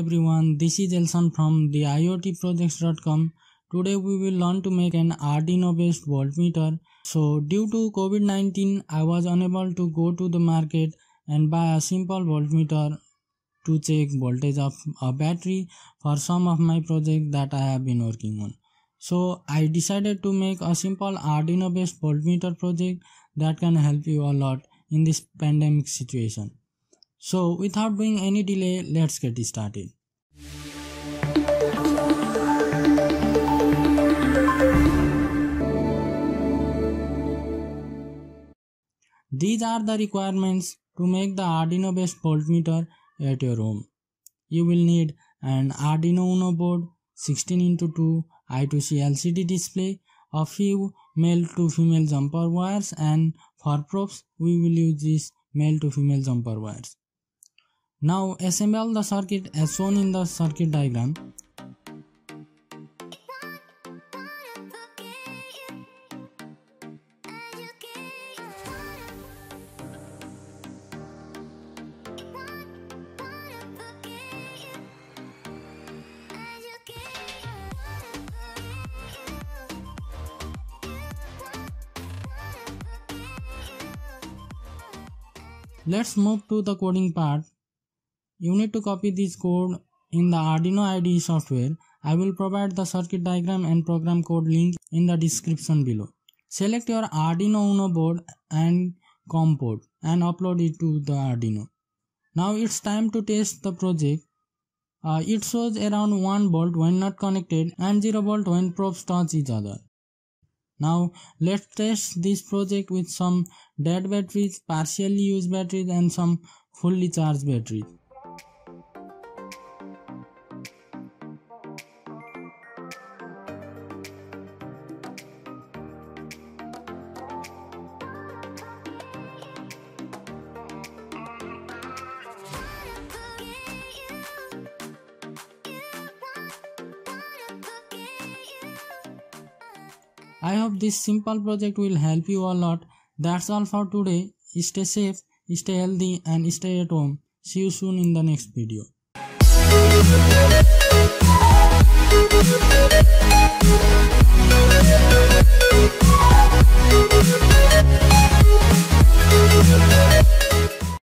everyone, this is Alsan from the IoTprojects.com. Today we will learn to make an Arduino based voltmeter. So due to COVID-19, I was unable to go to the market and buy a simple voltmeter to check voltage of a battery for some of my projects that I have been working on. So I decided to make a simple Arduino based voltmeter project that can help you a lot in this pandemic situation. So without doing any delay, let's get started. These are the requirements to make the Arduino based voltmeter at your home. You will need an Arduino Uno board, 16 x 2 I2C LCD display, a few male to female jumper wires and for props we will use these male to female jumper wires. Now assemble the circuit as shown in the circuit diagram. Let's move to the coding part. You need to copy this code in the Arduino IDE software. I will provide the circuit diagram and program code link in the description below. Select your Arduino Uno board and COM port and upload it to the Arduino. Now it's time to test the project. Uh, it shows around 1 volt when not connected and 0 volt when probes touch each other. Now let's test this project with some dead batteries, partially used batteries and some fully charged batteries. I hope this simple project will help you a lot. That's all for today. Stay safe, stay healthy and stay at home. See you soon in the next video.